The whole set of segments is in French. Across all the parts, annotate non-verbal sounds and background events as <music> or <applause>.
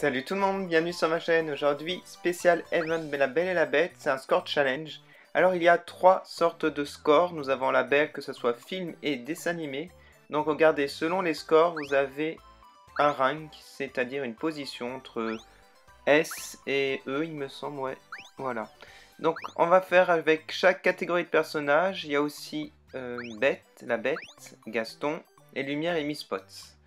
Salut tout le monde, bienvenue sur ma chaîne. Aujourd'hui, spécial Event la Belle et la Bête, c'est un score challenge. Alors il y a trois sortes de scores. Nous avons la Belle, que ce soit film et dessin animé. Donc regardez, selon les scores, vous avez un rank, c'est-à-dire une position entre S et E, il me semble, ouais. Voilà. Donc on va faire avec chaque catégorie de personnage. Il y a aussi euh, Bête, la Bête, Gaston, et Lumière et Miss Spots.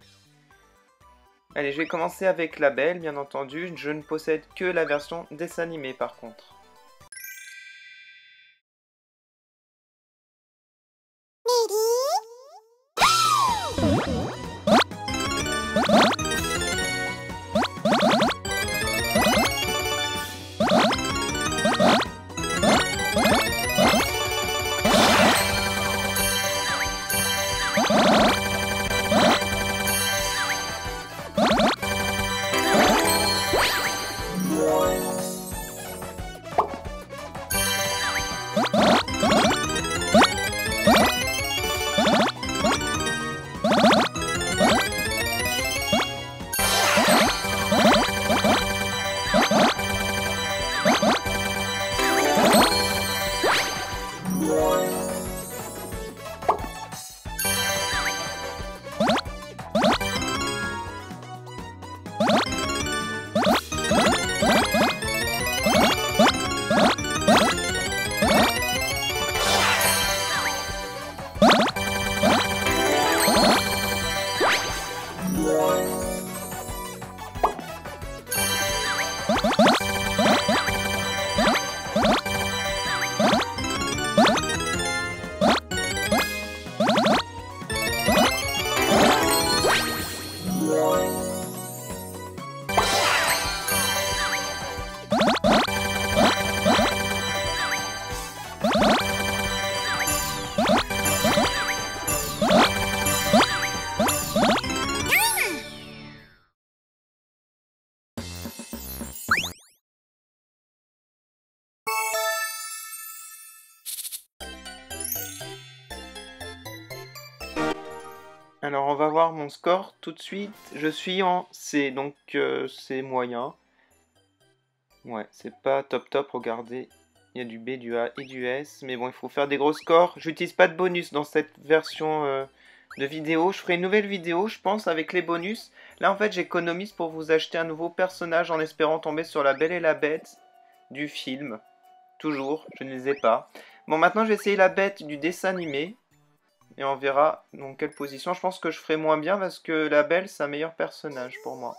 Allez, je vais commencer avec la belle, bien entendu. Je ne possède que la version dessin animé, par contre. Alors on va voir mon score tout de suite. Je suis en C, donc euh, c'est moyen. Ouais, c'est pas top top, regardez. Il y a du B, du A et du S. Mais bon, il faut faire des gros scores. J'utilise pas de bonus dans cette version euh, de vidéo. Je ferai une nouvelle vidéo, je pense, avec les bonus. Là, en fait, j'économise pour vous acheter un nouveau personnage en espérant tomber sur la Belle et la Bête du film. Toujours, je ne les ai pas. Bon, maintenant, je vais essayer la Bête du dessin animé. Et on verra dans quelle position. Je pense que je ferai moins bien parce que la belle, c'est un meilleur personnage pour moi.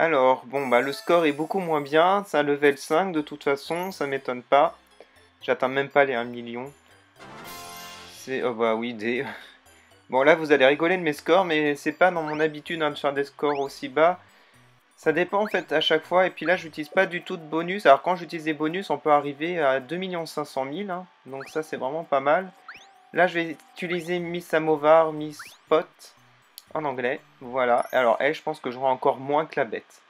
Alors, bon, bah le score est beaucoup moins bien. C'est un level 5 de toute façon, ça m'étonne pas. J'atteins même pas les 1 million. C'est... Oh bah oui, des... <laughs> Bon là, vous allez rigoler de mes scores, mais c'est pas dans mon habitude hein, de faire des scores aussi bas. Ça dépend en fait à chaque fois, et puis là, j'utilise pas du tout de bonus. Alors quand j'utilise des bonus, on peut arriver à 2 500 000, hein. donc ça c'est vraiment pas mal. Là, je vais utiliser Miss Samovar, Miss Pot en anglais. Voilà. Alors, elle, je pense que je j'aurai encore moins que la bête.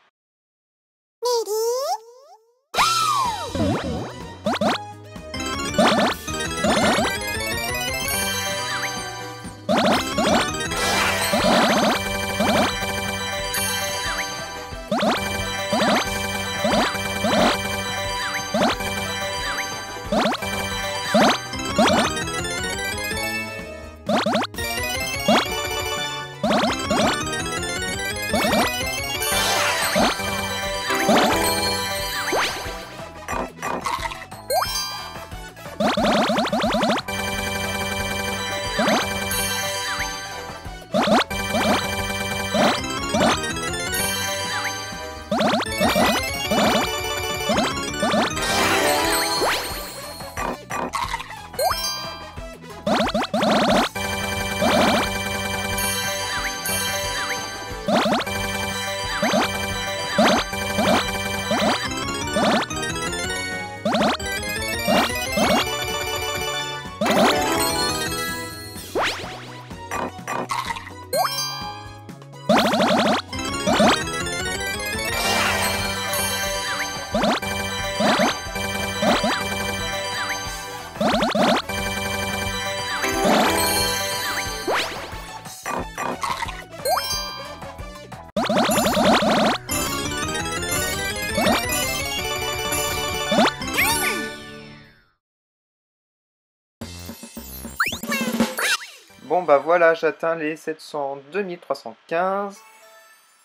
Bon bah voilà, j'atteins les 702 315.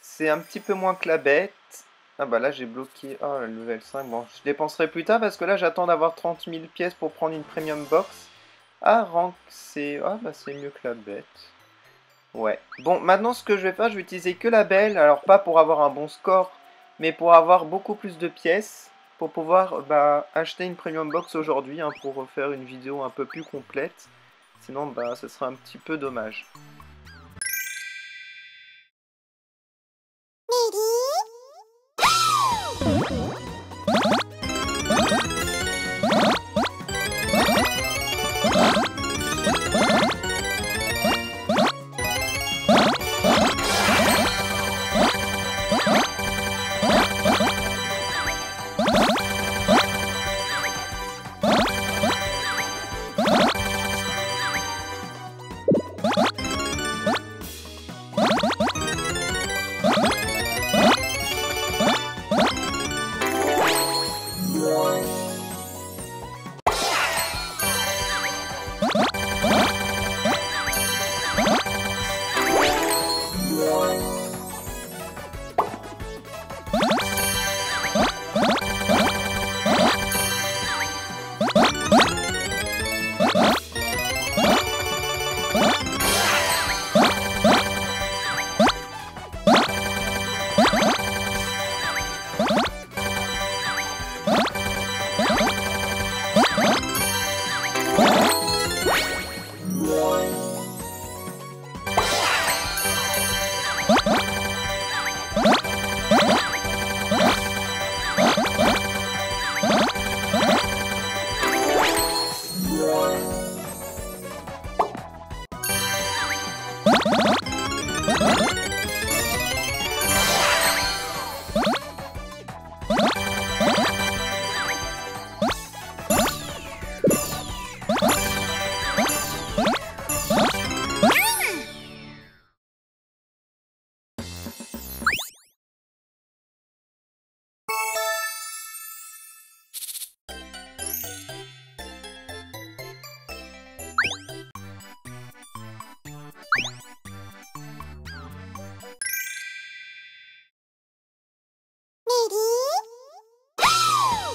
C'est un petit peu moins que la bête. Ah bah là j'ai bloqué... Oh, le level 5. Bon, je dépenserai plus tard parce que là j'attends d'avoir 30 000 pièces pour prendre une premium box. Ah, rank, c'est... Ah bah c'est mieux que la bête. Ouais. Bon, maintenant ce que je vais faire, je vais utiliser que la belle. Alors pas pour avoir un bon score, mais pour avoir beaucoup plus de pièces. Pour pouvoir bah, acheter une premium box aujourd'hui, hein, pour faire une vidéo un peu plus complète. Sinon, bah, ce sera un petit peu dommage.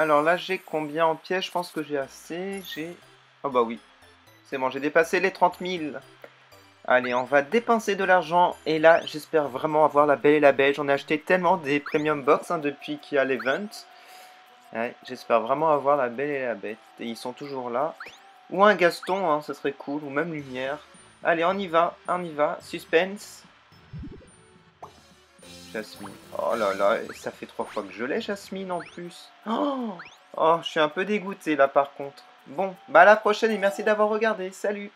Alors là, j'ai combien en pièces? Je pense que j'ai assez. J'ai... Oh bah oui. C'est bon, j'ai dépassé les 30 000. Allez, on va dépenser de l'argent. Et là, j'espère vraiment avoir la Belle et la Bête. J'en ai acheté tellement des Premium Box hein, depuis qu'il y a l'event. J'espère vraiment avoir la Belle et la Bête. Et ils sont toujours là. Ou un Gaston, hein, ce serait cool. Ou même Lumière. Allez, on y va, on y va. Suspense. Jasmine. Oh là là, ça fait trois fois que je l'ai, Jasmine, en plus. Oh, oh, je suis un peu dégoûté, là, par contre. Bon, bah à la prochaine et merci d'avoir regardé. Salut